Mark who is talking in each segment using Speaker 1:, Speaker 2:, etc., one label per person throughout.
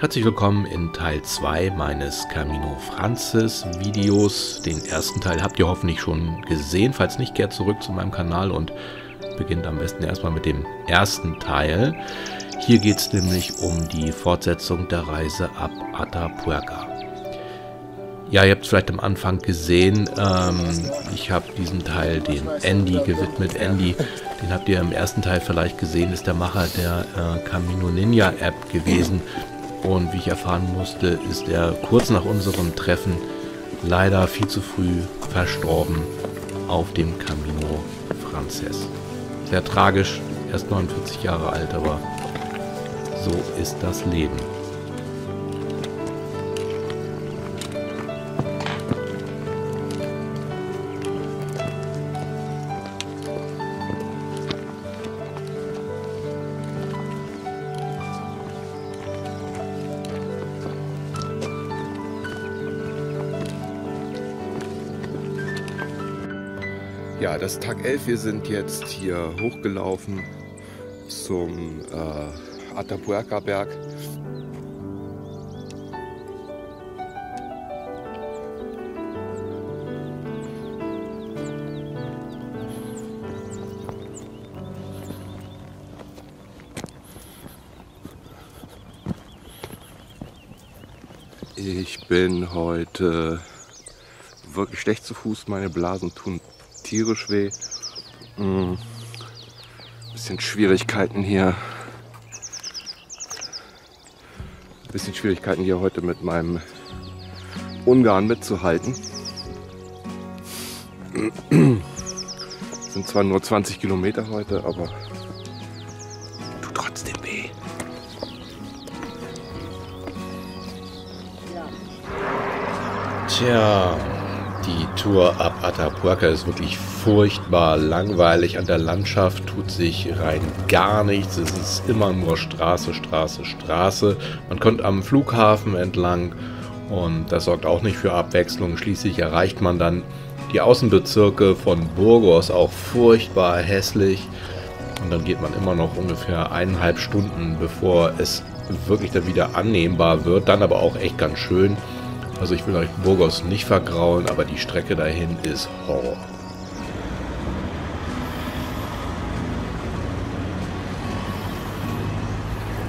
Speaker 1: Herzlich willkommen in Teil 2 meines Camino Francis Videos. Den ersten Teil habt ihr hoffentlich schon gesehen. Falls nicht, kehrt zurück zu meinem Kanal und beginnt am besten erstmal mit dem ersten Teil. Hier geht es nämlich um die Fortsetzung der Reise ab Atapuerca. Ja, ihr habt es vielleicht am Anfang gesehen, ähm, ich habe diesen Teil den Andy gewidmet. Andy, den habt ihr im ersten Teil vielleicht gesehen, ist der Macher der äh, Camino Ninja App gewesen. Und wie ich erfahren musste, ist er kurz nach unserem Treffen leider viel zu früh verstorben auf dem Camino Frances. Sehr tragisch, erst 49 Jahre alt, aber so ist das Leben.
Speaker 2: Ja, das ist Tag 11. Wir sind jetzt hier hochgelaufen zum äh, Atapuerca Berg. Ich bin heute wirklich schlecht zu Fuß. Meine Blasen tun tierisch weh. Hm. Bisschen Schwierigkeiten hier. Bisschen Schwierigkeiten hier heute mit meinem Ungarn mitzuhalten. Sind zwar nur 20 Kilometer heute, aber tut trotzdem weh.
Speaker 1: Tja, Tour ab Atapuerca ist wirklich furchtbar langweilig. An der Landschaft tut sich rein gar nichts. Es ist immer nur Straße, Straße, Straße. Man kommt am Flughafen entlang und das sorgt auch nicht für Abwechslung. Schließlich erreicht man dann die Außenbezirke von Burgos auch furchtbar hässlich. Und dann geht man immer noch ungefähr eineinhalb Stunden, bevor es wirklich dann wieder annehmbar wird. Dann aber auch echt ganz schön. Also ich will euch Burgos nicht vergrauen, aber die Strecke dahin ist Horror.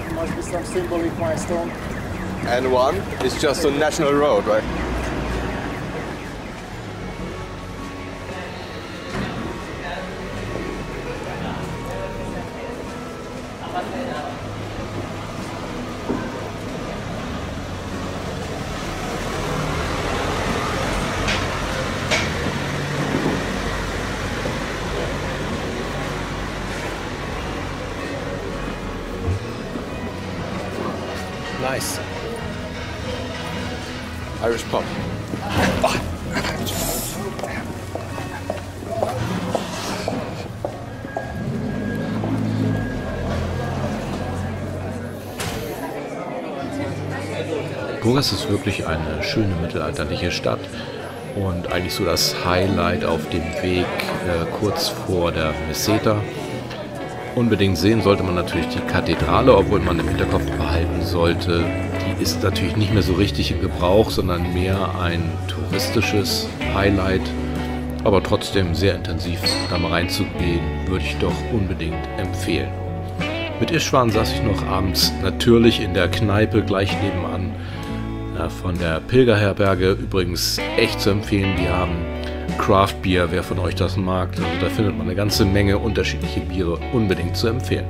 Speaker 3: There must be some symbolic milestone.
Speaker 2: And one is just a national road, right?
Speaker 1: Burgas ist wirklich eine schöne mittelalterliche Stadt und eigentlich so das Highlight auf dem Weg äh, kurz vor der Meseta. Unbedingt sehen sollte man natürlich die Kathedrale, obwohl man im Hinterkopf behalten sollte, die ist natürlich nicht mehr so richtig in Gebrauch, sondern mehr ein touristisches Highlight. Aber trotzdem sehr intensiv da mal reinzugehen, würde ich doch unbedingt empfehlen. Mit Ischwan saß ich noch abends natürlich in der Kneipe gleich nebenan von der Pilgerherberge. Übrigens echt zu empfehlen, die haben Craft Beer, wer von euch das mag. Also da findet man eine ganze Menge unterschiedliche Biere, unbedingt zu empfehlen.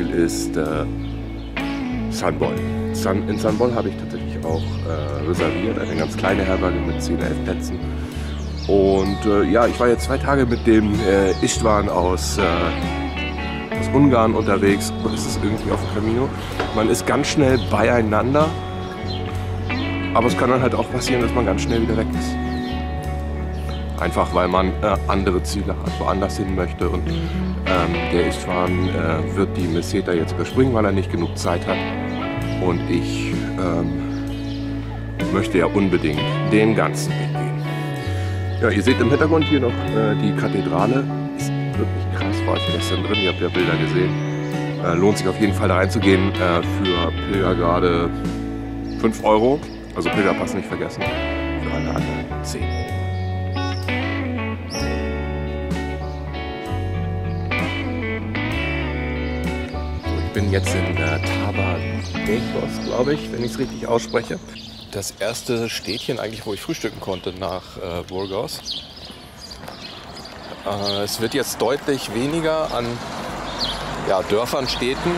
Speaker 2: Ziel ist äh, Sunball. Sun, in Sunball habe ich tatsächlich auch äh, reserviert, eine ganz kleine Herberge mit 10, 11 Plätzen. Und äh, ja, ich war jetzt zwei Tage mit dem äh, Istvan aus, äh, aus Ungarn unterwegs. Und es ist irgendwie auf dem Camino. Man ist ganz schnell beieinander. Aber es kann dann halt auch passieren, dass man ganz schnell wieder weg ist. Einfach weil man äh, andere Ziele hat, woanders hin möchte. Und ähm, der Istvan äh, wird die Meseta jetzt überspringen, weil er nicht genug Zeit hat. Und ich ähm, möchte ja unbedingt den ganzen Weg gehen. Ja, ihr seht im Hintergrund hier noch äh, die Kathedrale. Ist wirklich krass, war ich gestern drin, ihr habt ja Bilder gesehen. Äh, lohnt sich auf jeden Fall da reinzugehen äh, für Pilger gerade 5 Euro. Also Pilgerpass nicht vergessen. Für alle anderen 10. bin jetzt in der Tabardechos, glaube ich, wenn ich es richtig ausspreche. Das erste Städtchen eigentlich, wo ich frühstücken konnte nach äh, Burgos. Äh, es wird jetzt deutlich weniger an ja, Dörfern, Städten,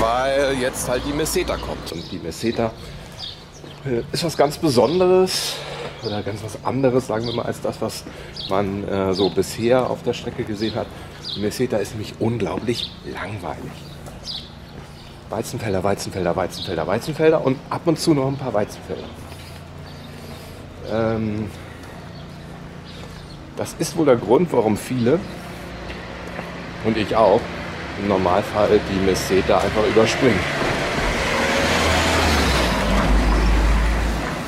Speaker 2: weil jetzt halt die Meseta kommt. Und die Meseta äh, ist was ganz Besonderes oder ganz was anderes, sagen wir mal, als das, was man äh, so bisher auf der Strecke gesehen hat. Die Meseta ist nämlich unglaublich langweilig. Weizenfelder, Weizenfelder, Weizenfelder, Weizenfelder und ab und zu noch ein paar Weizenfelder. Ähm, das ist wohl der Grund, warum viele und ich auch im Normalfall die Meseta einfach überspringen.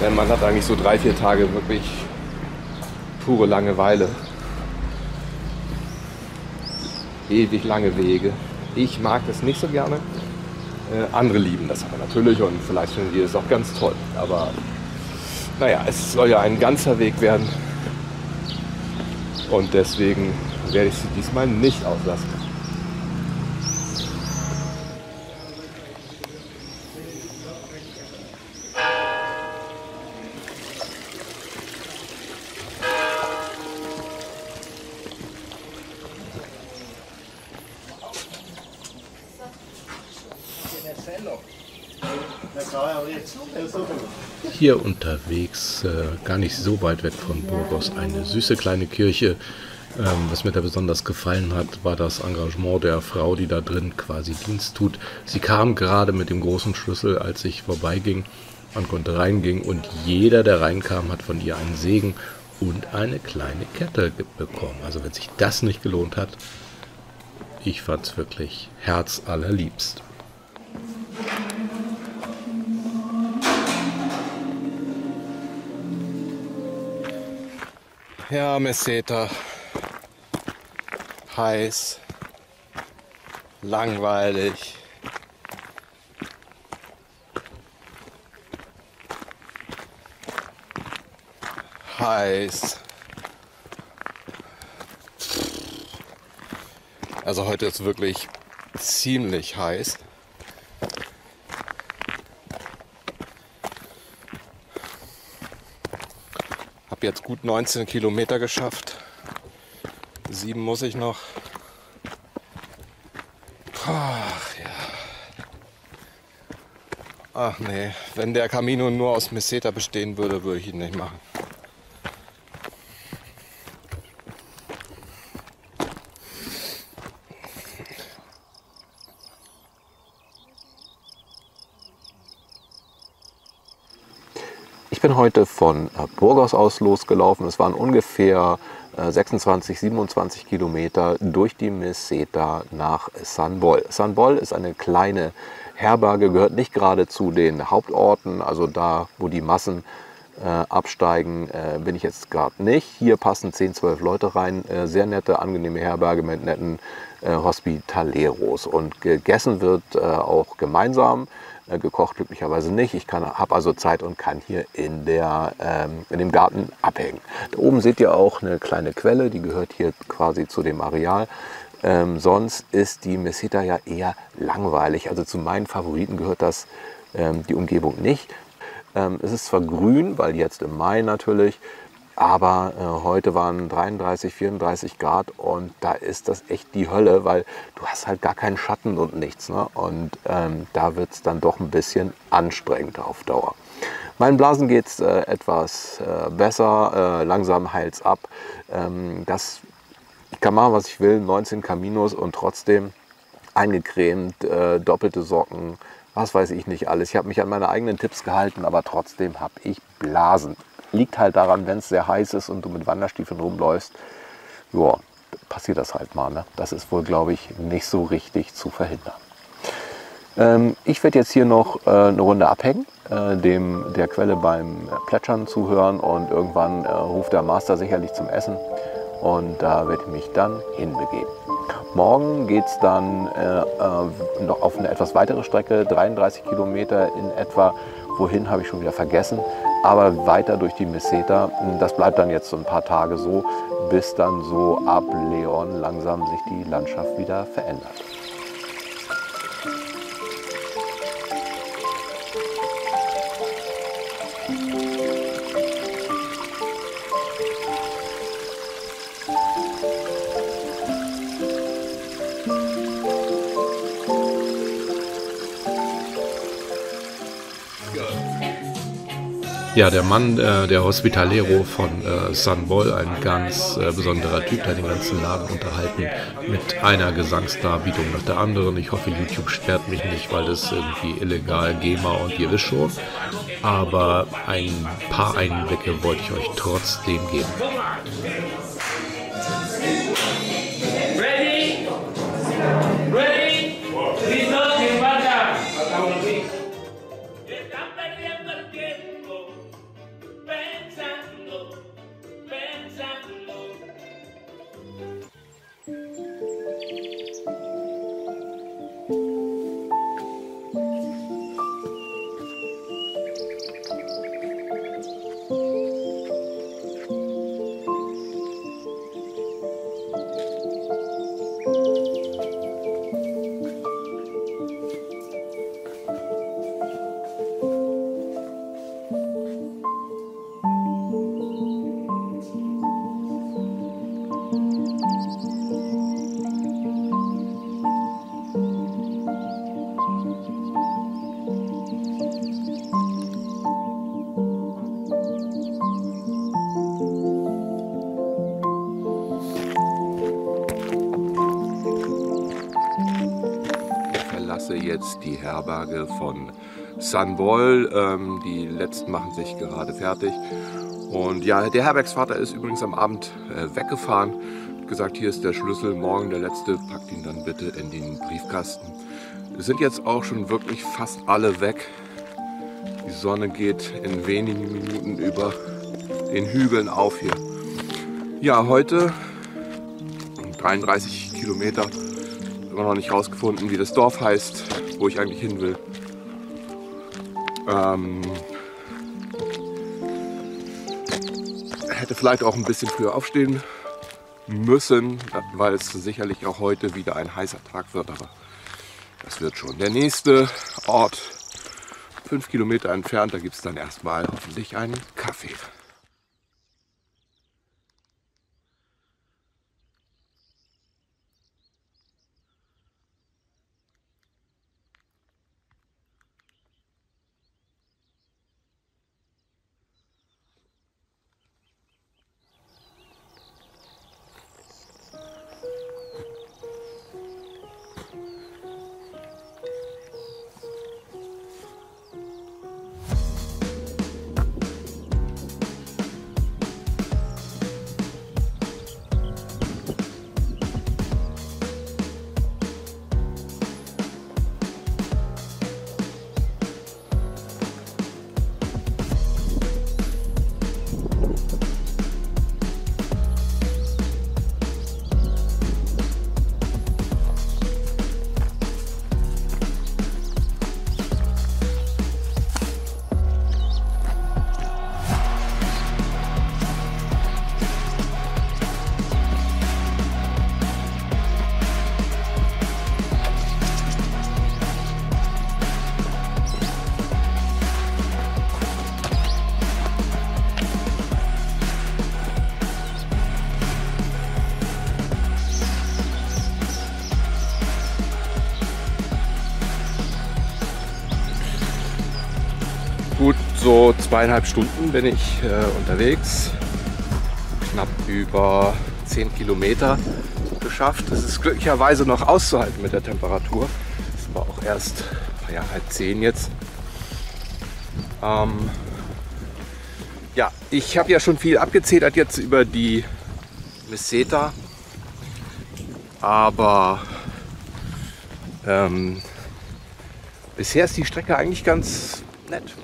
Speaker 2: Denn man hat eigentlich so drei, vier Tage wirklich pure Langeweile. Ewig lange Wege. Ich mag das nicht so gerne. Äh, andere lieben das aber natürlich und vielleicht finden die das auch ganz toll. Aber naja, es soll ja ein ganzer Weg werden. Und deswegen werde ich sie diesmal nicht auslassen.
Speaker 1: Hier unterwegs, äh, gar nicht so weit weg von Burgos, eine süße kleine Kirche. Ähm, was mir da besonders gefallen hat, war das Engagement der Frau, die da drin quasi Dienst tut. Sie kam gerade mit dem großen Schlüssel, als ich vorbeiging. Man konnte reingehen und jeder, der reinkam, hat von ihr einen Segen und eine kleine Kette bekommen. Also wenn sich das nicht gelohnt hat, ich fand es wirklich herzallerliebst.
Speaker 2: Ja, Meseta. Heiß. Langweilig. Heiß. Also heute ist wirklich ziemlich heiß. Jetzt gut 19 Kilometer geschafft. Sieben muss ich noch. Ach ja. Ach nee, wenn der Camino nur aus Meseta bestehen würde, würde ich ihn nicht machen.
Speaker 1: Bin heute von äh, Burgos aus losgelaufen. Es waren ungefähr 26, äh, 27 Kilometer durch die Meseta nach San Bol. San Bol ist eine kleine Herberge, gehört nicht gerade zu den Hauptorten, also da, wo die Massen äh, absteigen, äh, bin ich jetzt gerade nicht. Hier passen 10, 12 Leute rein. Äh, sehr nette, angenehme Herberge mit netten äh, Hospitaleros. Und gegessen wird auch gemeinsam. Gekocht glücklicherweise nicht. Ich habe also Zeit und kann hier in, der, ähm, in dem Garten abhängen. Da oben seht ihr auch eine kleine Quelle, die gehört hier quasi zu dem Areal. Ähm, sonst ist die Meseta ja eher langweilig. Also zu meinen Favoriten gehört das ähm, die Umgebung nicht. Ähm, es ist zwar grün, weil jetzt im Mai natürlich, aber äh, heute waren 33, 34 Grad und da ist das echt die Hölle, weil du hast halt gar keinen Schatten und nichts. Ne? Und ähm, da wird es dann doch ein bisschen anstrengend auf Dauer. Meinen Blasen geht es äh, etwas äh, besser, äh, langsam heilt es ab. Ähm, das, ich kann machen, was ich will, 19 Caminos und trotzdem eingecremt, äh, doppelte Socken, was weiß ich nicht alles. Ich habe mich an meine eigenen Tipps gehalten, aber trotzdem habe ich Blasen. Liegt halt daran, wenn es sehr heiß ist und du mit Wanderstiefeln rumläufst, ja, passiert das halt mal. Ne? Das ist wohl, glaube ich, nicht so richtig zu verhindern. Ähm, ich werde jetzt hier noch äh, eine Runde abhängen, äh, dem der Quelle beim Plätschern zuhören und irgendwann äh, ruft der Master sicherlich zum Essen und da werde ich mich dann hinbegeben. Morgen geht es dann äh, äh, noch auf eine etwas weitere Strecke, 33 Kilometer in etwa. Wohin habe ich schon wieder vergessen, aber weiter durch die Meseta. Das bleibt dann jetzt so ein paar Tage so, bis dann so ab Leon langsam sich die Landschaft wieder verändert. Ja, der Mann, äh, der Hospitalero von äh, San Bol, ein ganz äh, besonderer Typ, der den ganzen Laden unterhalten mit einer Gesangsdarbietung nach der anderen. Ich hoffe, YouTube sperrt mich nicht, weil das irgendwie illegal GEMA und ihr wisst schon. Aber ein paar Einblicke wollte ich euch trotzdem geben. Jetzt die Herberge von Sunball. Ähm, die letzten machen sich gerade fertig. Und ja, der Herbergsvater ist übrigens am Abend äh, weggefahren. Hat gesagt, hier ist der Schlüssel, morgen der letzte, packt ihn dann bitte in den Briefkasten. Es sind jetzt auch schon wirklich fast alle weg. Die Sonne geht in wenigen Minuten über den Hügeln auf hier. Ja, heute 33 Kilometer immer noch nicht rausgefunden, wie das Dorf heißt, wo ich eigentlich hin will. Ähm, hätte vielleicht auch ein bisschen früher aufstehen müssen, weil es sicherlich auch heute wieder ein heißer Tag wird, aber das wird schon. Der nächste Ort, fünf Kilometer entfernt, da gibt es dann erstmal hoffentlich einen Kaffee. So zweieinhalb Stunden bin ich äh, unterwegs. Knapp über 10 Kilometer geschafft. Es ist glücklicherweise noch auszuhalten mit der Temperatur. Es war auch erst
Speaker 2: ja, halb zehn jetzt. Ähm, ja, ich habe ja schon viel abgezetert jetzt über die Meseta. Aber ähm, bisher ist die Strecke eigentlich ganz nett.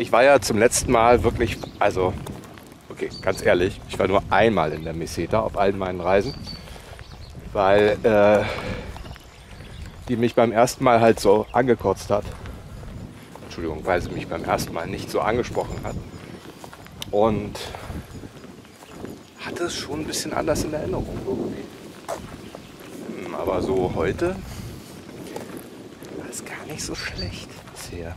Speaker 2: Ich war ja zum letzten Mal wirklich, also, okay, ganz ehrlich, ich war nur einmal in der Meseta auf allen meinen Reisen, weil äh, die mich beim ersten Mal halt so angekotzt hat. Entschuldigung, weil sie mich beim ersten Mal nicht so angesprochen hat. Und hatte es schon ein bisschen anders in Erinnerung. Hm, aber so heute war es gar nicht so schlecht bisher.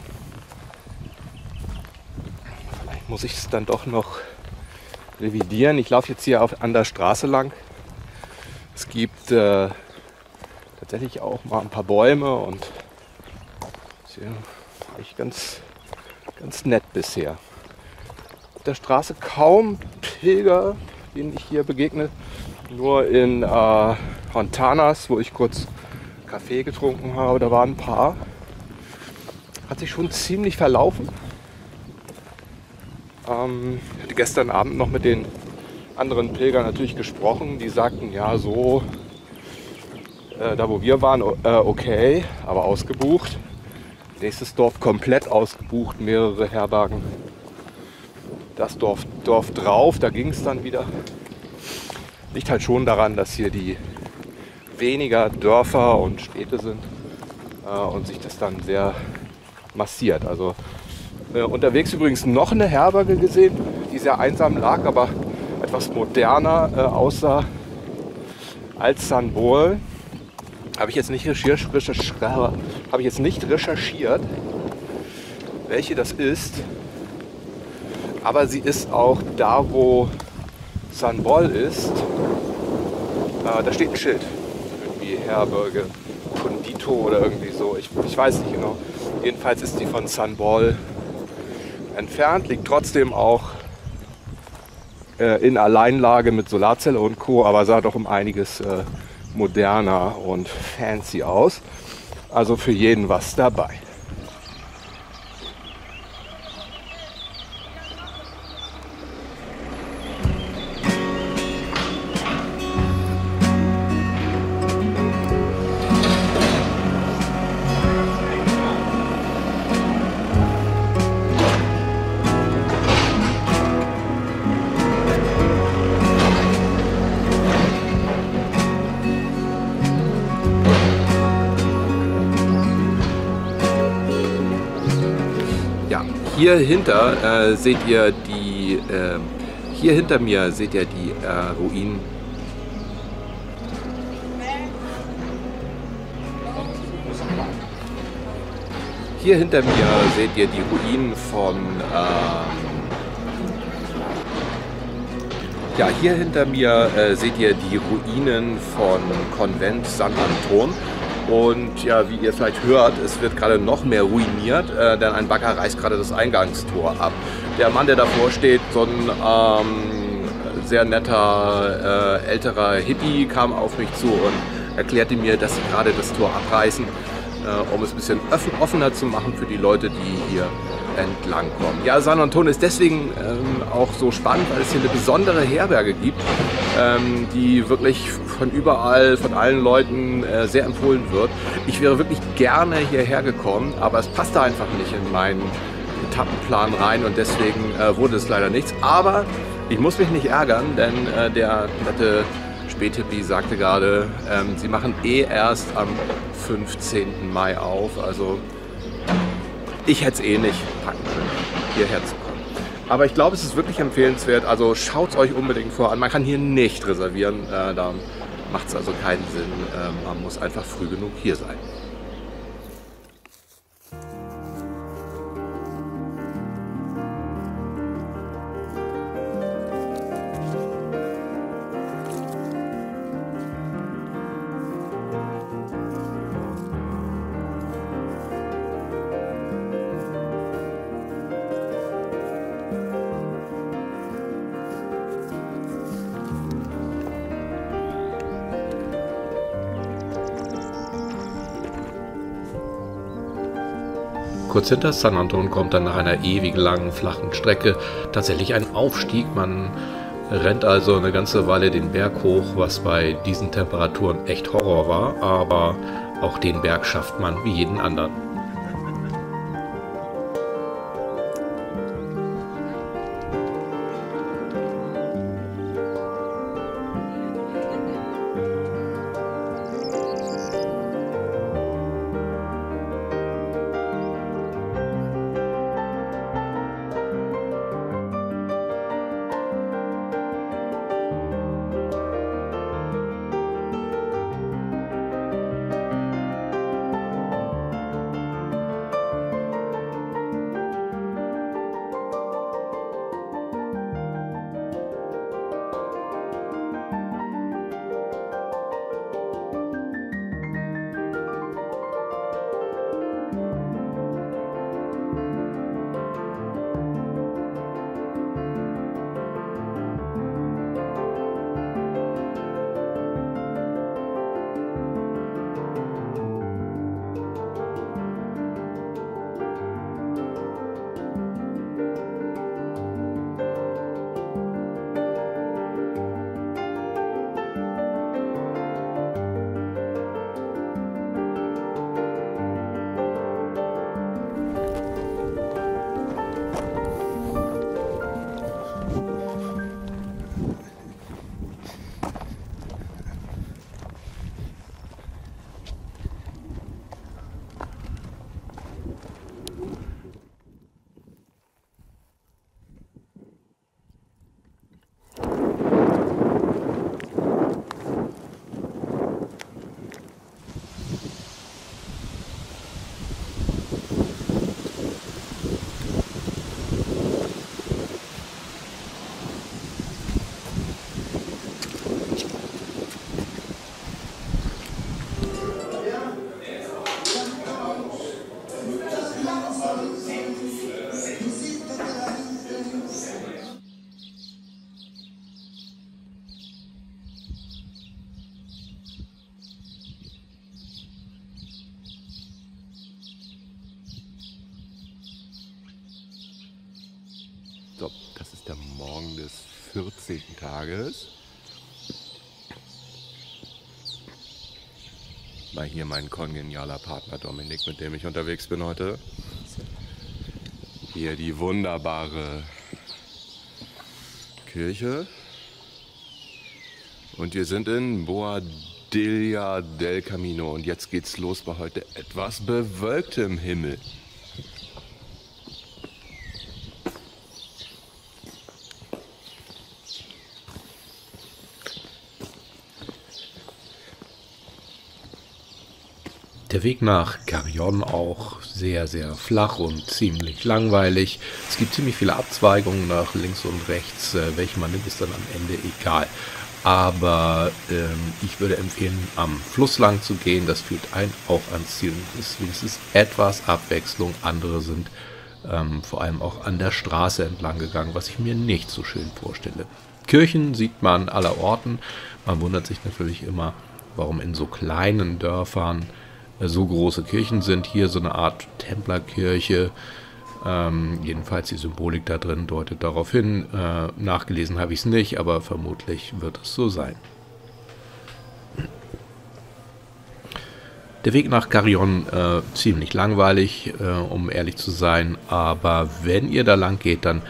Speaker 2: Vielleicht muss ich es dann doch noch revidieren. Ich laufe jetzt hier auf, an der Straße lang. Es gibt äh, tatsächlich auch mal ein paar Bäume und ja eigentlich ganz, ganz nett bisher. Auf der Straße kaum Pilger, denen ich hier begegne. Nur in äh, Hontanas, wo ich kurz Kaffee getrunken habe, da waren ein paar. Hat sich schon ziemlich verlaufen. Ähm, ich hatte gestern Abend noch mit den anderen Pilgern natürlich gesprochen. Die sagten, ja, so, äh, da wo wir waren, äh, okay, aber ausgebucht. Nächstes Dorf komplett ausgebucht, mehrere Herbergen. Das Dorf, Dorf drauf, da ging es dann wieder. Liegt halt schon daran, dass hier die weniger Dörfer und Städte sind äh, und sich das dann sehr massiert. Also unterwegs übrigens noch eine Herberge gesehen, die sehr einsam lag, aber etwas moderner äh, aussah als San Bol. Habe ich jetzt nicht recherchiert, habe ich jetzt nicht recherchiert, welche das ist. Aber sie ist auch da, wo San Bol ist. Äh, da steht ein Schild. Irgendwie Herberge, Condito oder irgendwie so. Ich, ich weiß nicht genau. Jedenfalls ist die von San Bol entfernt, liegt trotzdem auch äh, in Alleinlage mit Solarzelle und Co., aber sah doch um einiges äh, moderner und fancy aus. Also für jeden was dabei. Hinter äh, seht ihr die, äh, hier hinter mir seht ihr die äh, Ruinen. Hier hinter mir seht ihr die Ruinen von, ähm, ja, hier hinter mir äh, seht ihr die Ruinen von Konvent San Anton. Und ja, wie ihr vielleicht hört, es wird gerade noch mehr ruiniert, äh, denn ein Bagger reißt gerade das Eingangstor ab. Der Mann, der davor steht, so ein ähm, sehr netter äh, älterer Hippie, kam auf mich zu und erklärte mir, dass sie gerade das Tor abreißen, äh, um es ein bisschen offener zu machen für die Leute, die hier entlang kommen. Ja, San Antonio ist deswegen ähm, auch so spannend, weil es hier eine besondere Herberge gibt, ähm, die wirklich von überall, von allen Leuten äh, sehr empfohlen wird. Ich wäre wirklich gerne hierher gekommen, aber es passte einfach nicht in meinen Etappenplan rein und deswegen äh, wurde es leider nichts. Aber ich muss mich nicht ärgern, denn äh, der nette Spätippi sagte gerade, ähm, sie machen eh erst am 15. Mai auf. Also ich hätte es eh nicht packen können, hierher zu kommen. Aber ich glaube, es ist wirklich empfehlenswert. Also schaut es euch unbedingt vor an. Man kann hier nicht reservieren. Äh, da macht es also keinen Sinn. Äh, man muss einfach früh genug hier sein.
Speaker 1: Kurz hinter San Anton kommt dann nach einer ewig langen, flachen Strecke tatsächlich ein Aufstieg. Man rennt also eine ganze Weile den Berg hoch, was bei diesen Temperaturen echt Horror war, aber auch den Berg schafft man wie jeden anderen.
Speaker 2: Tages. Mal hier mein kongenialer Partner Dominik, mit dem ich unterwegs bin heute. Hier die wunderbare Kirche. Und wir sind in Boadilla del Camino. Und jetzt geht's los bei heute etwas bewölktem Himmel.
Speaker 1: Der Weg nach Carrion auch sehr, sehr flach und ziemlich langweilig. Es gibt ziemlich viele Abzweigungen nach links und rechts. Äh, welche man nimmt, ist dann am Ende egal. Aber ähm, ich würde empfehlen, am Fluss lang zu gehen. Das führt einen auch ans Ziel. Es ist, ist etwas Abwechslung. Andere sind ähm, vor allem auch an der Straße entlang gegangen, was ich mir nicht so schön vorstelle. Kirchen sieht man aller Orten. Man wundert sich natürlich immer, warum in so kleinen Dörfern so große Kirchen sind. Hier so eine Art Templerkirche. Ähm, jedenfalls die Symbolik da drin deutet darauf hin. Äh, nachgelesen habe ich es nicht, aber vermutlich wird es so sein. Der Weg nach Carrion äh, ziemlich langweilig, äh, um ehrlich zu sein, aber wenn ihr da lang geht, dann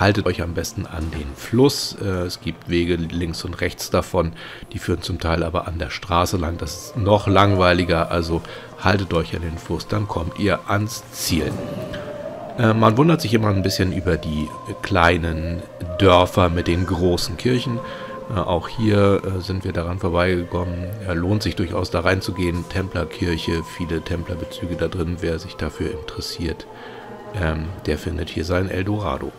Speaker 1: haltet euch am besten an den Fluss. Äh, es gibt Wege links und rechts davon, die führen zum Teil aber an der Straße lang. Das ist noch langweiliger, also haltet euch an den Fluss, dann kommt ihr ans Ziel. Äh, man wundert sich immer ein bisschen über die kleinen Dörfer mit den großen Kirchen. Äh, auch hier sind wir daran vorbeigekommen. Lohnt sich durchaus da reinzugehen. Templerkirche, viele Templerbezüge da drin. Wer sich dafür interessiert, ähm, der findet hier sein Eldorado.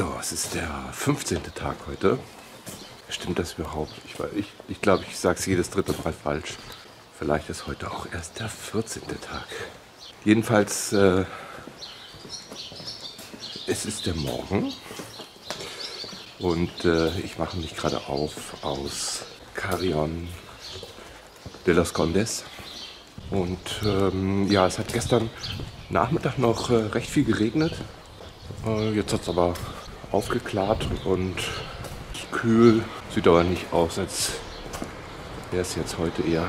Speaker 2: So, es ist der 15. Tag heute. Stimmt das überhaupt? Ich glaube, ich, ich, glaub, ich sage es jedes dritte Mal falsch. Vielleicht ist heute auch erst der 14. Tag. Jedenfalls, äh, es ist der Morgen und äh, ich mache mich gerade auf aus Carrion de los Condes. Und ähm, ja, es hat gestern Nachmittag noch äh, recht viel geregnet. Äh, jetzt hat es aber aufgeklärt und kühl. Sieht aber nicht aus, als wäre es jetzt heute eher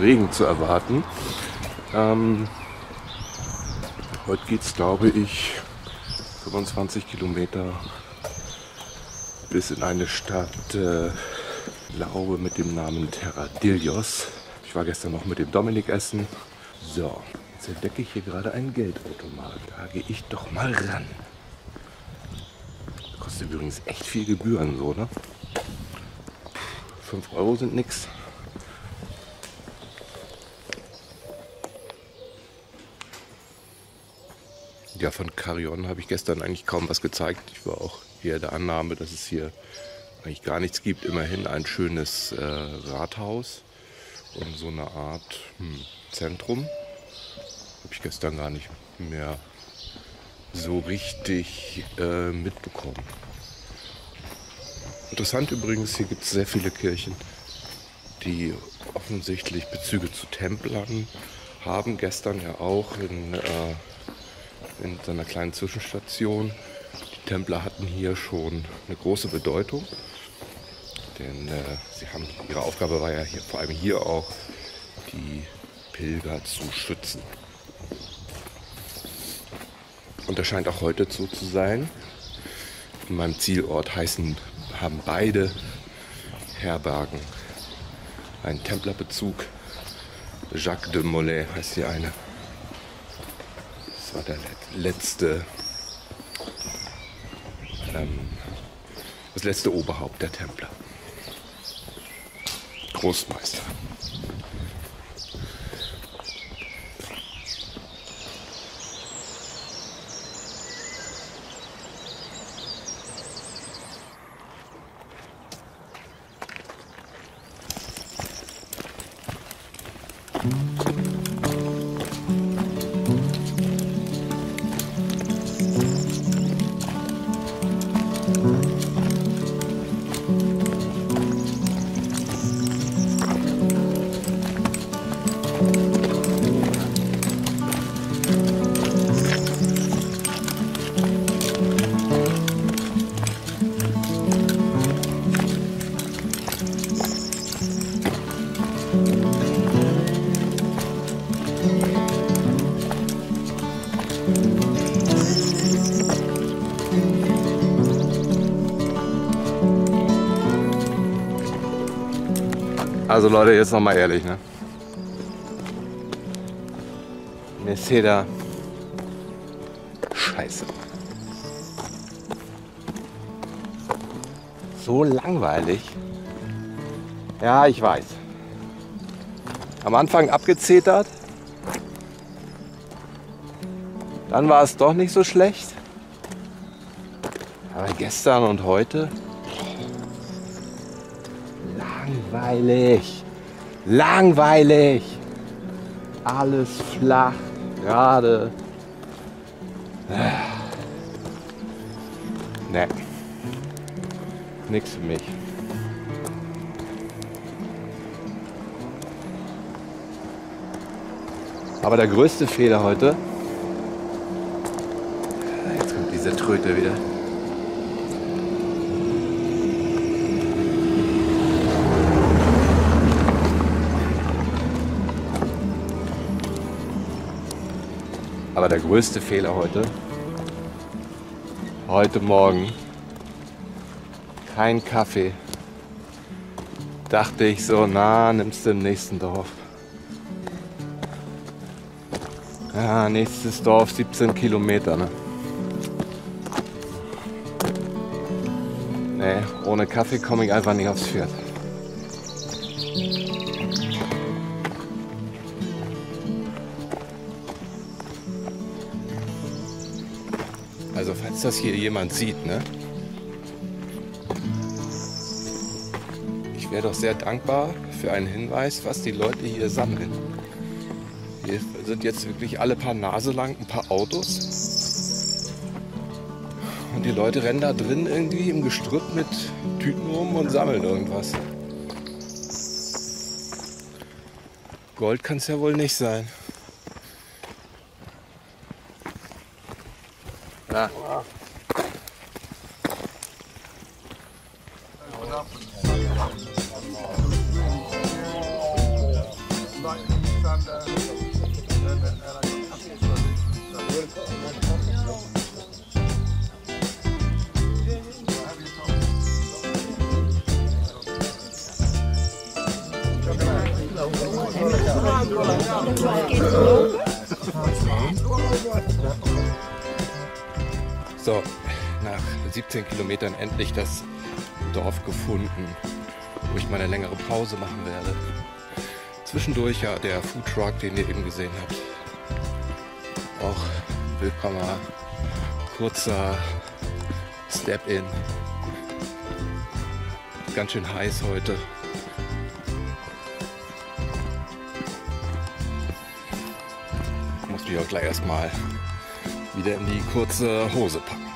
Speaker 2: Regen zu erwarten. Ähm, heute geht es, glaube ich, 25 Kilometer bis in eine Stadt, äh, glaube mit dem Namen Terradillos. Ich war gestern noch mit dem Dominik essen. So, jetzt entdecke ich hier gerade einen Geldautomat. Da gehe ich doch mal ran. Kostet übrigens echt viel Gebühren, so, ne? 5 Euro sind nix. Ja, von Carrion habe ich gestern eigentlich kaum was gezeigt. Ich war auch hier der Annahme, dass es hier eigentlich gar nichts gibt. Immerhin ein schönes äh, Rathaus und so eine Art hm, Zentrum. Habe ich gestern gar nicht mehr so richtig äh, mitbekommen. Interessant übrigens, hier gibt es sehr viele Kirchen, die offensichtlich Bezüge zu Templern haben. Gestern ja auch in, äh, in seiner kleinen Zwischenstation. Die Templer hatten hier schon eine große Bedeutung. Denn äh, sie haben, ihre Aufgabe war ja hier, vor allem hier auch, die Pilger zu schützen. Und das scheint auch heute so zu sein. In meinem Zielort heißen, haben beide Herbergen einen Templerbezug. Jacques de Molay heißt hier eine. Das war der letzte, ähm, das letzte Oberhaupt der Templer. Großmeister. Also Leute, jetzt noch mal ehrlich, ne? Da Scheiße. So langweilig. Ja, ich weiß. Am Anfang abgezetert. Dann war es doch nicht so schlecht. Aber gestern und heute Langweilig. Langweilig. Alles flach, gerade. Ne. Nix für mich. Aber der größte Fehler heute. Größte Fehler heute, heute Morgen, kein Kaffee. Dachte ich so, na, nimmst du im nächsten Dorf. Ja, nächstes Dorf 17 Kilometer, ne? Nee, ohne Kaffee komme ich einfach nicht aufs Pferd. Also Falls das hier jemand sieht, ne? Ich wäre doch sehr dankbar für einen Hinweis, was die Leute hier sammeln. Hier sind jetzt wirklich alle paar Nase lang ein paar Autos. Und die Leute rennen da drin irgendwie im Gestrüpp mit Tüten rum und sammeln irgendwas. Gold kann es ja wohl nicht sein. Zwischendurch ja der Food Truck, den ihr eben gesehen habt. Auch willkommener kurzer Step-In. Ganz schön heiß heute. Muss mich auch gleich erstmal wieder in die kurze Hose packen.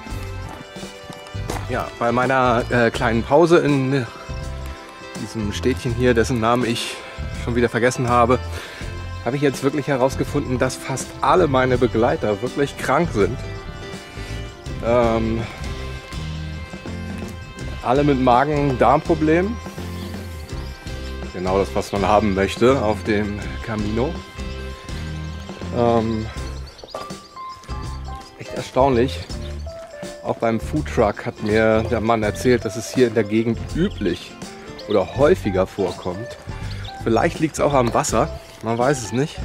Speaker 2: Ja, bei meiner äh, kleinen Pause in diesem Städtchen hier, dessen Namen ich schon wieder vergessen habe, habe ich jetzt wirklich herausgefunden, dass fast alle meine Begleiter wirklich krank sind. Ähm, alle mit Magen-Darm-Problemen. Genau das, was man haben möchte auf dem Camino. Ähm, echt erstaunlich. Auch beim Foodtruck hat mir der Mann erzählt, dass es hier in der Gegend üblich oder häufiger vorkommt. Vielleicht liegt es auch am Wasser, man weiß es nicht.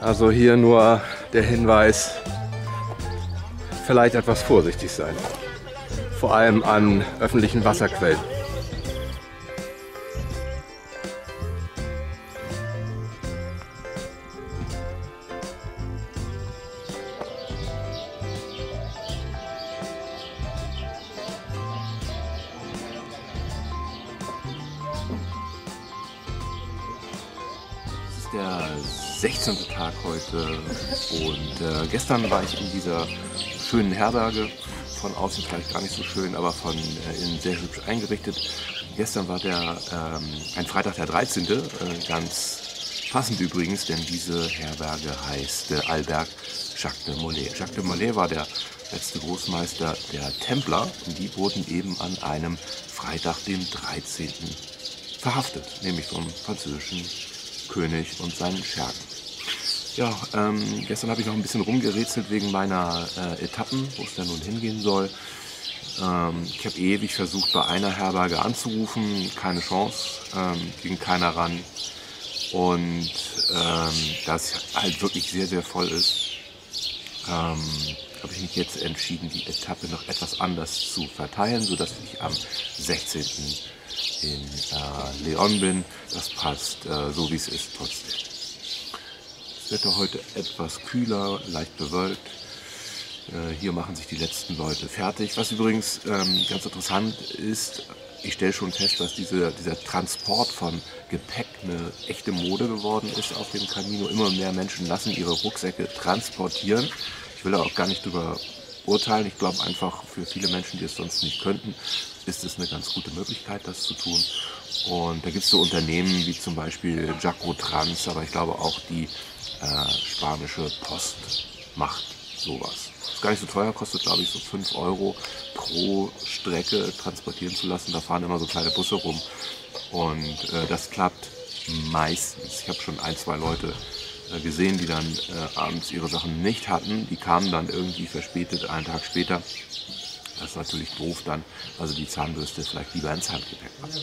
Speaker 2: Also hier nur der Hinweis, vielleicht etwas vorsichtig sein. Vor allem an öffentlichen Wasserquellen. Und äh, gestern war ich in dieser schönen Herberge. Von außen vielleicht gar nicht so schön, aber von äh, innen sehr hübsch eingerichtet. Gestern war der ähm, ein Freitag der 13. Äh, ganz passend übrigens, denn diese Herberge heißt äh, Alberg Jacques de Molay. Jacques de Molay war der letzte Großmeister der Templer und die wurden eben an einem Freitag, dem 13. verhaftet, nämlich vom französischen König und seinen Schergen. Ja, ähm, gestern habe ich noch ein bisschen rumgerätselt wegen meiner äh, Etappen, wo es denn nun hingehen soll. Ähm, ich habe ewig versucht, bei einer Herberge anzurufen, keine Chance, ähm, ging keiner ran. Und ähm, da es halt wirklich sehr, sehr voll ist, ähm, habe ich mich jetzt entschieden, die Etappe noch etwas anders zu verteilen, sodass ich am 16. in äh, Leon bin. Das passt äh, so, wie es ist, trotzdem. Wetter heute etwas kühler, leicht bewölkt. Äh, hier machen sich die letzten Leute fertig. Was übrigens ähm, ganz interessant ist, ich stelle schon fest, dass diese, dieser Transport von Gepäck eine echte Mode geworden ist auf dem Camino. Immer mehr Menschen lassen ihre Rucksäcke transportieren. Ich will da auch gar nicht drüber urteilen. Ich glaube einfach, für viele Menschen, die es sonst nicht könnten, ist es eine ganz gute Möglichkeit, das zu tun. Und da gibt es so Unternehmen wie zum Beispiel Jaco Trans, aber ich glaube auch die äh, spanische Post macht sowas. Ist gar nicht so teuer, kostet glaube ich so 5 Euro pro Strecke transportieren zu lassen. Da fahren immer so kleine Busse rum und äh, das klappt meistens. Ich habe schon ein, zwei Leute äh, gesehen, die dann äh, abends ihre Sachen nicht hatten. Die kamen dann irgendwie verspätet, einen Tag später. Das ist natürlich doof dann, also die Zahnbürste vielleicht lieber ins Handgepäck packen.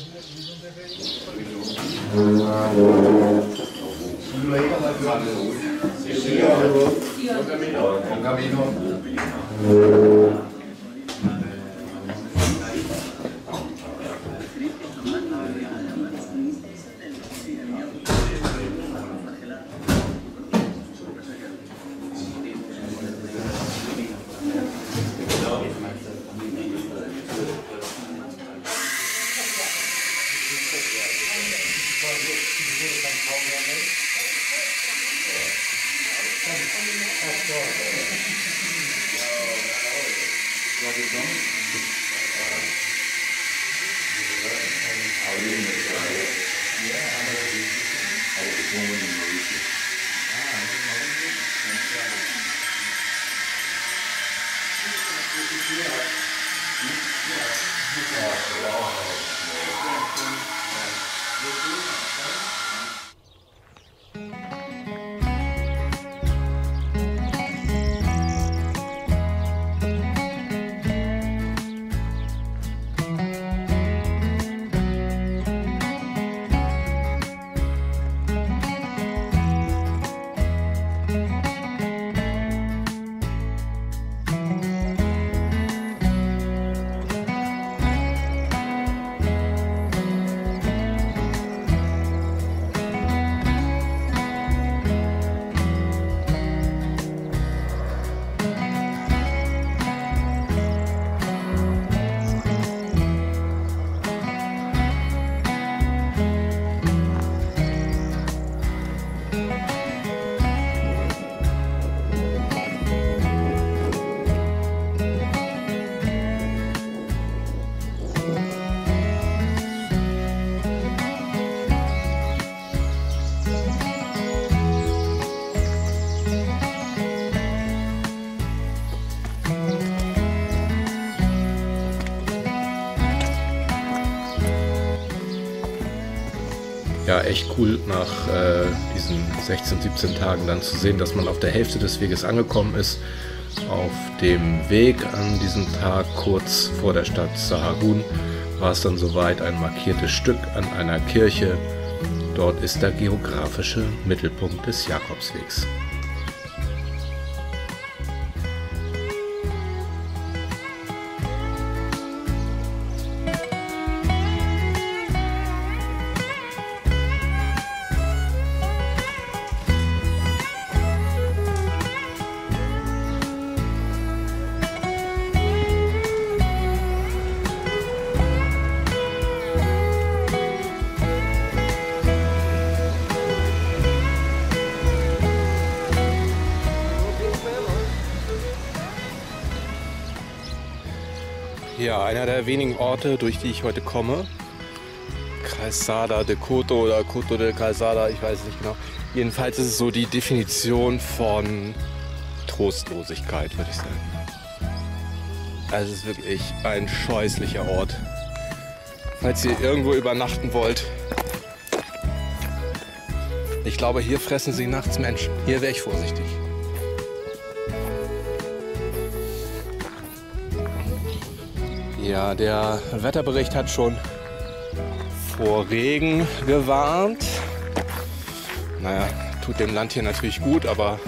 Speaker 1: Ja. Echt cool nach äh, diesen 16, 17 Tagen dann zu sehen, dass man auf der Hälfte des Weges angekommen ist. Auf dem Weg an diesem Tag kurz vor der Stadt Sahagun war es dann soweit ein markiertes Stück an einer Kirche. Dort ist der geografische Mittelpunkt des Jakobswegs. Ja, einer der wenigen Orte, durch die ich heute komme. Calzada de Coto oder Coto de Calzada, ich weiß nicht genau. Jedenfalls ist es so die Definition von Trostlosigkeit, würde ich sagen. Also es ist wirklich ein scheußlicher Ort. Falls ihr irgendwo übernachten wollt. Ich glaube, hier fressen sie nachts Menschen. Hier wäre ich vorsichtig. Ja, der Wetterbericht hat schon vor Regen gewarnt. Naja, tut dem Land hier natürlich gut, aber habe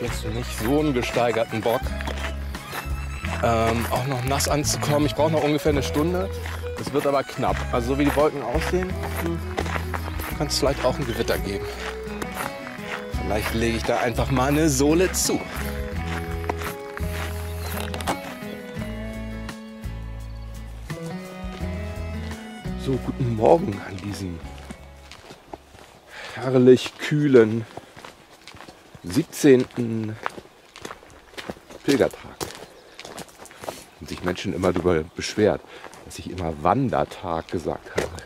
Speaker 1: jetzt nicht so einen gesteigerten Bock, ähm, auch noch nass anzukommen. Ich brauche noch ungefähr eine Stunde. Es wird aber knapp. Also so wie die Wolken aussehen, kann es vielleicht auch ein Gewitter geben. Vielleicht lege ich da einfach mal eine Sohle zu.
Speaker 2: So, guten Morgen an diesem herrlich kühlen 17. Pilgertag. Und sich Menschen immer darüber beschwert, dass ich immer Wandertag gesagt habe.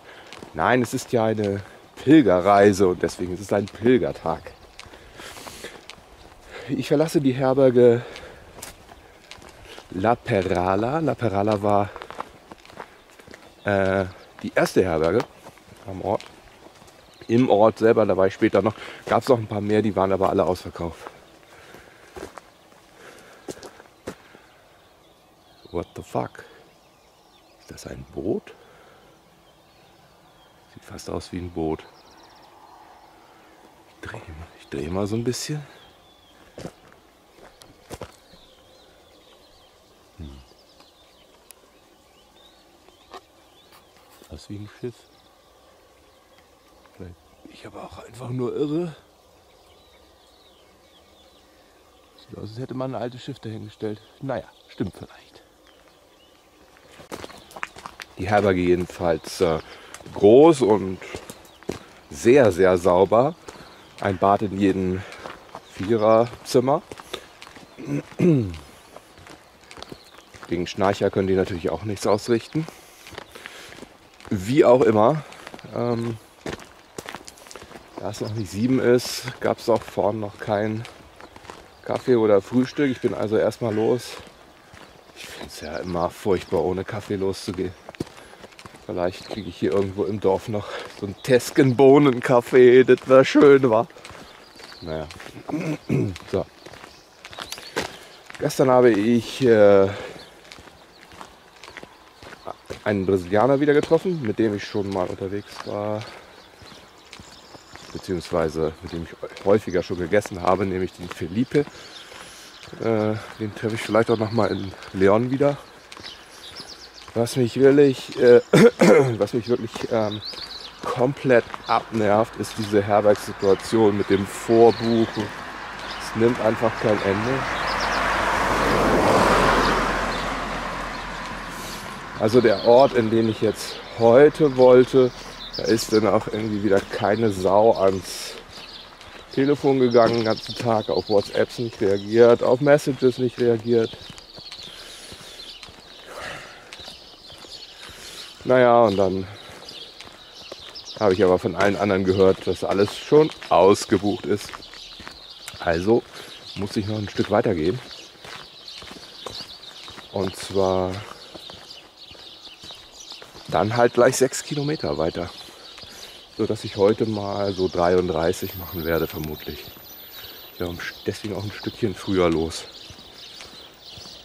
Speaker 2: Nein, es ist ja eine Pilgerreise und deswegen ist es ein Pilgertag. Ich verlasse die Herberge La Perala. La Perala war äh, die erste Herberge am Ort. Im Ort selber, da war ich später noch, gab es noch ein paar mehr, die waren aber alle ausverkauft. What the fuck? Ist das ein Boot? Sieht fast aus wie ein Boot. Ich drehe dreh mal so ein bisschen. Schiff. Vielleicht bin ich aber auch einfach nur irre. Sieht aus, als hätte man ein altes Schiff dahingestellt. Naja, stimmt vielleicht. Die Herberge jedenfalls äh, groß und sehr, sehr sauber. Ein Bad in jedem Viererzimmer. Gegen Schnarcher können die natürlich auch nichts ausrichten. Wie auch immer, ähm, da es noch nicht sieben ist, gab es auch vorne noch kein Kaffee oder Frühstück. Ich bin also erstmal los. Ich finde es ja immer furchtbar, ohne Kaffee loszugehen. Vielleicht kriege ich hier irgendwo im Dorf noch so einen Teskenbohnenkaffee. Das wäre schön, wa? Naja. So. Gestern habe ich äh, einen Brasilianer wieder getroffen, mit dem ich schon mal unterwegs war. Beziehungsweise mit dem ich häufiger schon gegessen habe, nämlich den Felipe. Äh, den treffe ich vielleicht auch noch mal in Leon wieder. Was mich wirklich, äh, was mich wirklich ähm, komplett abnervt, ist diese Herbergssituation mit dem Vorbuchen. Es nimmt einfach kein Ende. Also der Ort, in den ich jetzt heute wollte, da ist dann auch irgendwie wieder keine Sau ans Telefon gegangen den ganzen Tag, auf WhatsApps nicht reagiert, auf Messages nicht reagiert. Naja, und dann habe ich aber von allen anderen gehört, dass alles schon ausgebucht ist. Also muss ich noch ein Stück weitergehen. Und zwar dann halt gleich sechs Kilometer weiter. So dass ich heute mal so 33 machen werde, vermutlich. Ja, deswegen auch ein Stückchen früher los.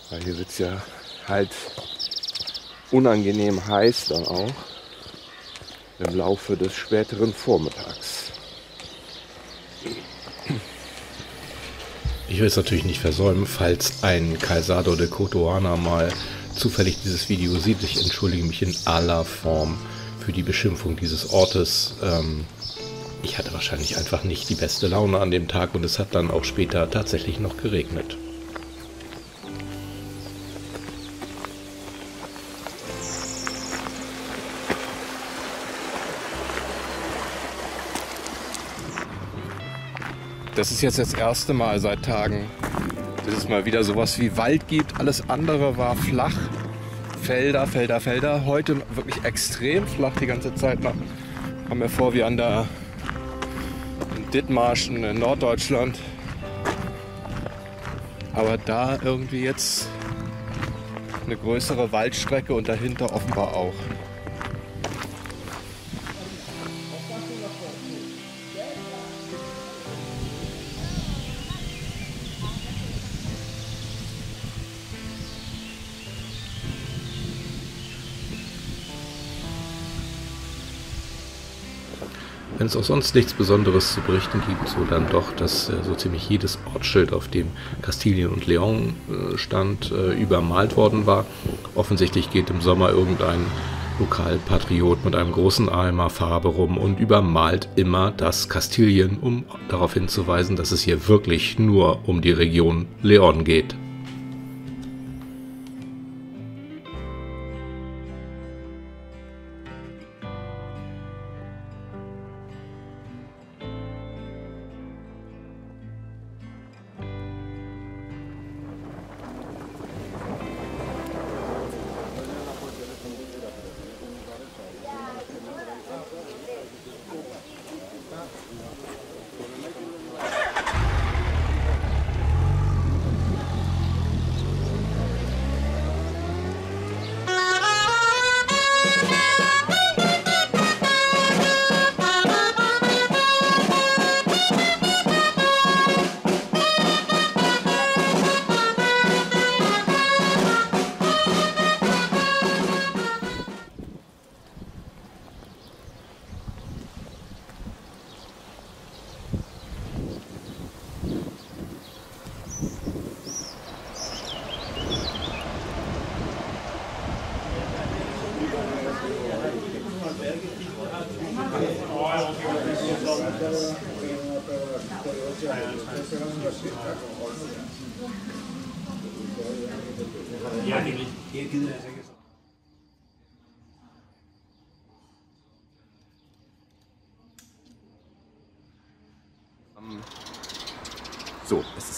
Speaker 2: Weil hier wird es ja halt unangenehm heiß dann auch im Laufe des späteren Vormittags.
Speaker 1: Ich will es natürlich nicht versäumen, falls ein Calzado de Cotoana mal zufällig dieses Video sieht. Ich entschuldige mich in aller Form für die Beschimpfung dieses Ortes. Ähm, ich hatte wahrscheinlich einfach nicht die beste Laune an dem Tag und es hat dann auch später tatsächlich noch geregnet. Das ist jetzt das erste Mal seit Tagen, dass es mal wieder sowas wie Wald gibt. Alles andere war flach. Felder, Felder, Felder. Heute wirklich extrem flach die ganze Zeit noch. Kommen wir vor wie an der Dithmarschen in Norddeutschland. Aber da irgendwie jetzt eine größere Waldstrecke und dahinter offenbar auch. Wenn es auch sonst nichts Besonderes zu berichten gibt, so dann doch, dass äh, so ziemlich jedes Ortsschild, auf dem Kastilien und Leon äh, stand, äh, übermalt worden war. Offensichtlich geht im Sommer irgendein Lokalpatriot mit einem großen Eimer Farbe rum und übermalt immer das Kastilien, um darauf hinzuweisen, dass es hier wirklich nur um die Region Leon geht.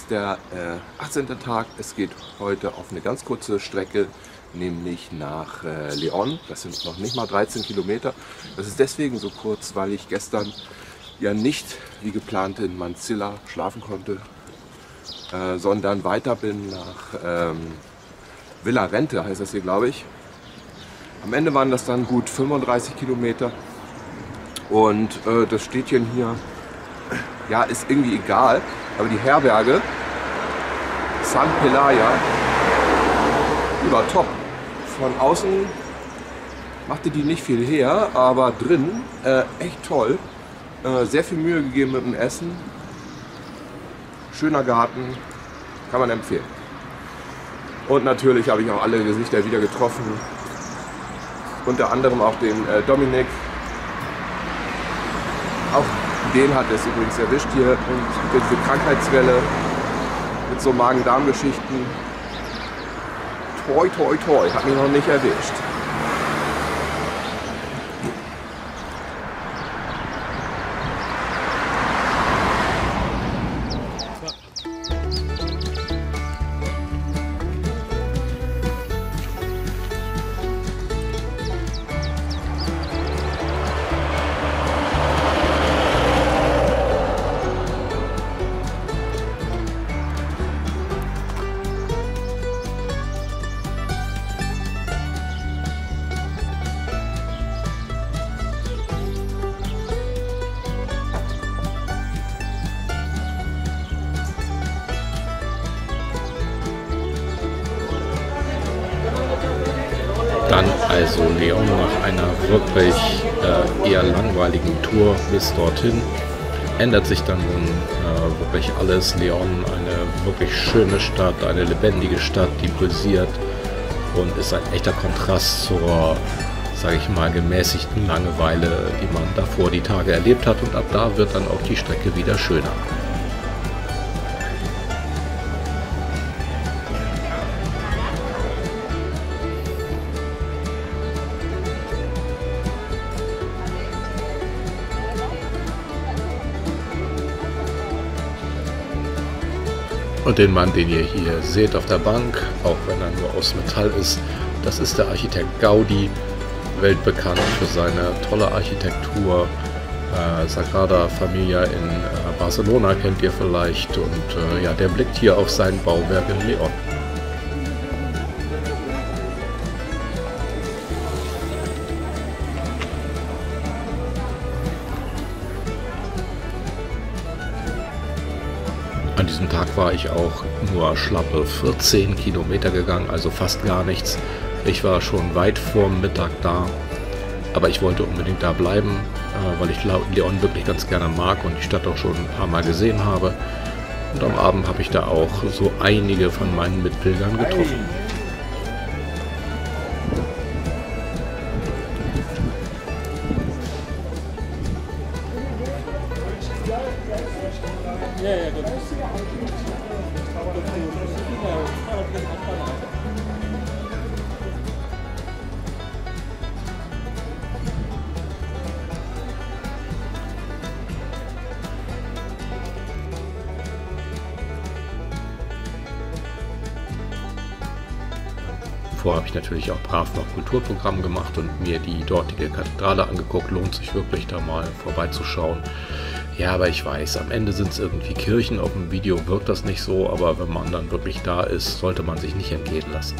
Speaker 2: Der äh, 18. Tag. Es geht heute auf eine ganz kurze Strecke, nämlich nach äh, Leon. Das sind noch nicht mal 13 Kilometer. Das ist deswegen so kurz, weil ich gestern ja nicht wie geplant in Manzilla schlafen konnte, äh, sondern weiter bin nach ähm, Villa Rente, heißt das hier, glaube ich. Am Ende waren das dann gut 35 Kilometer. Und äh, das Städtchen hier, ja, ist irgendwie egal. Aber die Herberge, San Pelaya, war top. Von außen machte die nicht viel her, aber drin äh, echt toll. Äh, sehr viel Mühe gegeben mit dem Essen. Schöner Garten, kann man empfehlen. Und natürlich habe ich auch alle Gesichter wieder getroffen. Unter anderem auch den äh, Dominik. Auch den hat es übrigens erwischt hier und diese Krankheitswelle mit so Magen-Darm-Geschichten. Toi, toi, toi, hat mich noch nicht erwischt.
Speaker 1: Bis dorthin ändert sich dann nun äh, wirklich alles. Leon, eine wirklich schöne Stadt, eine lebendige Stadt, die pulsiert und ist ein echter Kontrast zur, sage ich mal, gemäßigten Langeweile, die man davor die Tage erlebt hat. Und ab da wird dann auch die Strecke wieder schöner. Und den Mann, den ihr hier seht auf der Bank, auch wenn er nur aus Metall ist, das ist der Architekt Gaudi, weltbekannt für seine tolle Architektur. Äh, Sagrada Familia in äh, Barcelona kennt ihr vielleicht und äh, ja, der blickt hier auf sein Bauwerk in Leon. Ich auch nur schlappe 14 Kilometer gegangen, also fast gar nichts. Ich war schon weit vorm Mittag da, aber ich wollte unbedingt da bleiben, äh, weil ich Leon wirklich ganz gerne mag und die Stadt auch schon ein paar Mal gesehen habe. Und am Abend habe ich da auch so einige von meinen Mitpilgern getroffen. Vorher habe ich natürlich auch brav noch Kulturprogramm gemacht und mir die dortige Kathedrale angeguckt. Lohnt sich wirklich da mal vorbeizuschauen. Ja, aber ich weiß, am Ende sind es irgendwie Kirchen. Auf dem Video wirkt das nicht so, aber wenn man dann wirklich da ist, sollte man sich nicht entgehen lassen.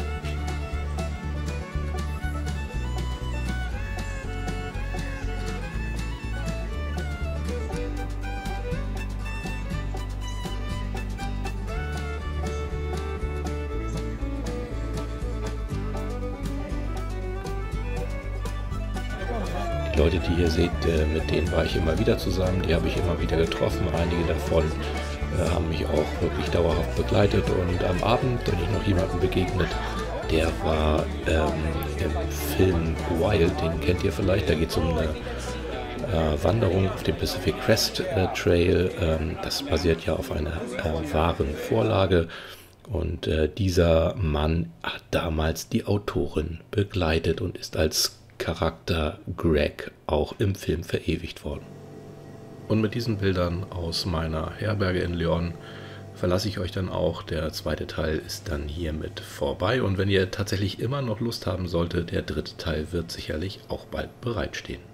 Speaker 1: Ihr seht, äh, mit denen war ich immer wieder zusammen, die habe ich immer wieder getroffen. Einige davon äh, haben mich auch wirklich dauerhaft begleitet und am Abend bin ich noch jemandem begegnet, der war ähm, im Film Wild, den kennt ihr vielleicht, da geht es um eine äh, Wanderung auf dem Pacific Crest äh, Trail. Ähm, das basiert ja auf einer äh, wahren Vorlage. Und äh, dieser Mann hat damals die Autorin begleitet und ist als Charakter Greg auch im Film verewigt worden. Und mit diesen Bildern aus meiner Herberge in Leon verlasse ich euch dann auch. Der zweite Teil ist dann hiermit vorbei. Und wenn ihr tatsächlich immer noch Lust haben solltet, der dritte Teil wird sicherlich auch bald bereitstehen.